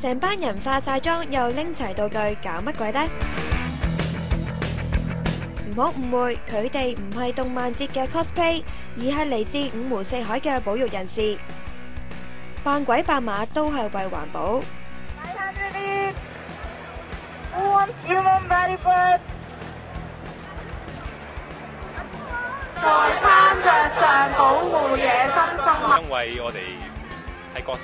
成班人化晒妆又拎齐道具搞乜鬼呢？唔好误会，佢哋唔系动漫节嘅 cosplay，而系嚟自五湖四海嘅保育人士，扮鬼扮马都系为环保。因为我哋国。